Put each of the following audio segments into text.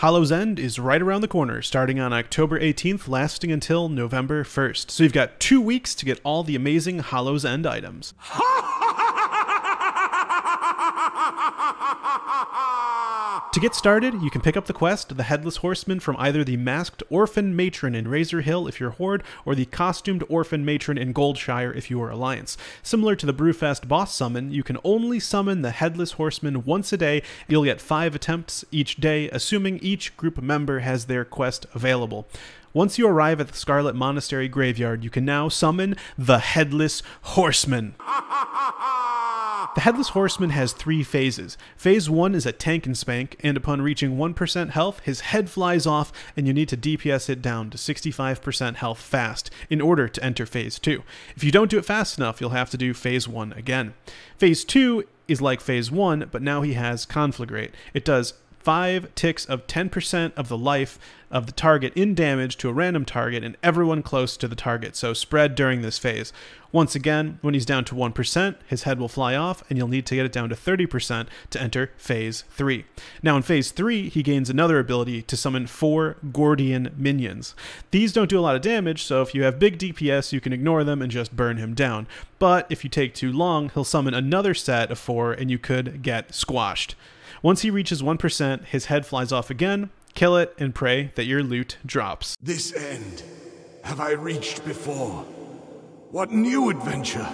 Hallow's End is right around the corner, starting on October 18th, lasting until November 1st. So you've got two weeks to get all the amazing Hallow's End items. To get started, you can pick up the quest, the Headless Horseman, from either the Masked Orphan Matron in Razor Hill if you're Horde, or the Costumed Orphan Matron in Goldshire if you are Alliance. Similar to the Brewfest boss summon, you can only summon the Headless Horseman once a day. You'll get five attempts each day, assuming each group member has their quest available. Once you arrive at the Scarlet Monastery graveyard, you can now summon the Headless Horseman. The Headless Horseman has three phases. Phase 1 is a tank and spank, and upon reaching 1% health, his head flies off, and you need to DPS it down to 65% health fast in order to enter Phase 2. If you don't do it fast enough, you'll have to do Phase 1 again. Phase 2 is like Phase 1, but now he has Conflagrate. It does five ticks of 10% of the life of the target in damage to a random target and everyone close to the target, so spread during this phase. Once again, when he's down to 1%, his head will fly off, and you'll need to get it down to 30% to enter Phase 3. Now, in Phase 3, he gains another ability to summon four Gordian minions. These don't do a lot of damage, so if you have big DPS, you can ignore them and just burn him down. But if you take too long, he'll summon another set of four, and you could get squashed. Once he reaches 1%, his head flies off again. Kill it and pray that your loot drops. This end have I reached before. What new adventure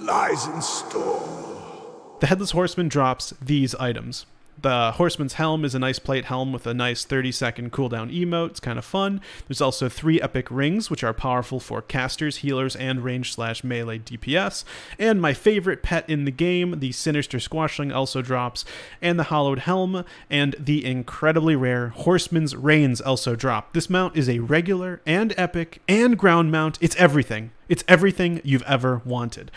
lies in store? The Headless Horseman drops these items the Horseman's Helm is a nice plate helm with a nice 30 second cooldown emote. It's kind of fun. There's also three epic rings, which are powerful for casters, healers, and range slash melee DPS. And my favorite pet in the game, the Sinister Squashling, also drops. And the Hallowed Helm and the incredibly rare Horseman's Reins also drop. This mount is a regular and epic and ground mount. It's everything. It's everything you've ever wanted.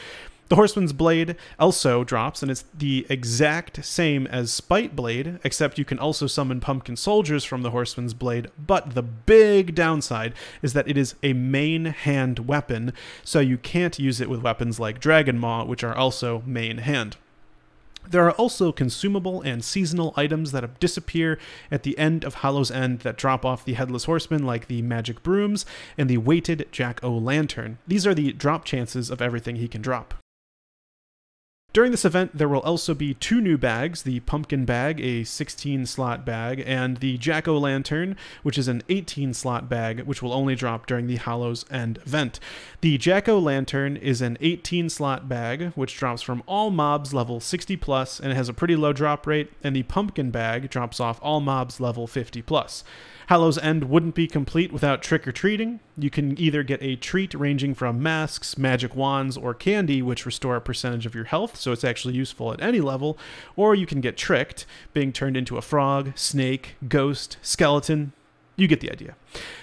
The Horseman's Blade also drops, and it's the exact same as Spite Blade, except you can also summon Pumpkin Soldiers from the Horseman's Blade. But the big downside is that it is a main hand weapon, so you can't use it with weapons like Dragon Maw, which are also main hand. There are also consumable and seasonal items that disappear at the end of Hallow's End that drop off the Headless Horseman, like the Magic Brooms and the Weighted Jack O' Lantern. These are the drop chances of everything he can drop. During this event, there will also be two new bags the Pumpkin Bag, a 16 slot bag, and the Jack O' Lantern, which is an 18 slot bag, which will only drop during the Hallow's End event. The Jack O' Lantern is an 18 slot bag, which drops from all mobs level 60 plus, and it has a pretty low drop rate, and the Pumpkin Bag drops off all mobs level 50 plus. Hallow's End wouldn't be complete without trick or treating. You can either get a treat ranging from masks, magic wands, or candy, which restore a percentage of your health, so it's actually useful at any level, or you can get tricked, being turned into a frog, snake, ghost, skeleton, you get the idea.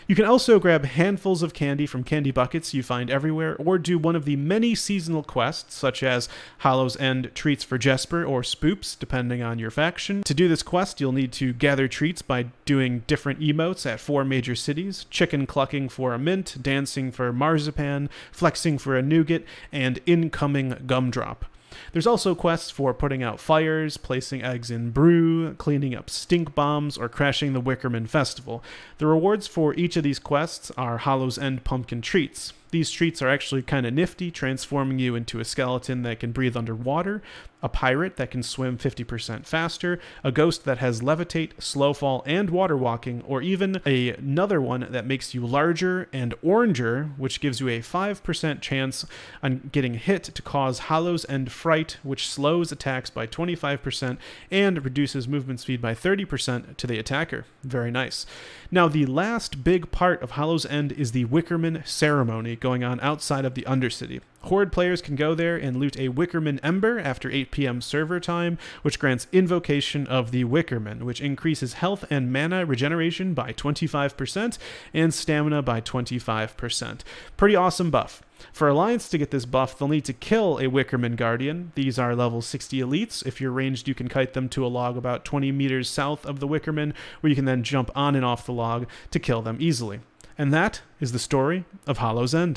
You can also grab handfuls of candy from candy buckets you find everywhere, or do one of the many seasonal quests, such as Hallow's End Treats for Jesper or Spoops, depending on your faction. To do this quest, you'll need to gather treats by doing different emotes at four major cities chicken clucking for a mint, dancing for marzipan, flexing for a nougat, and incoming gumdrop. There's also quests for putting out fires, placing eggs in brew, cleaning up stink bombs, or crashing the Wickerman Festival. The rewards for each of these quests are Hallow's End pumpkin treats. These treats are actually kind of nifty, transforming you into a skeleton that can breathe underwater, a pirate that can swim 50% faster, a ghost that has levitate, slow fall, and water walking, or even a, another one that makes you larger and oranger, which gives you a 5% chance on getting hit to cause Hallow's End Fright, which slows attacks by 25% and reduces movement speed by 30% to the attacker. Very nice. Now, the last big part of Hallow's End is the Wickerman Ceremony, going on outside of the Undercity. Horde players can go there and loot a Wickerman Ember after 8 p.m. server time, which grants Invocation of the Wickerman, which increases health and mana regeneration by 25% and stamina by 25%. Pretty awesome buff. For Alliance to get this buff, they'll need to kill a Wickerman Guardian. These are level 60 elites. If you're ranged, you can kite them to a log about 20 meters south of the Wickerman, where you can then jump on and off the log to kill them easily. And that is the story of Hallow's End.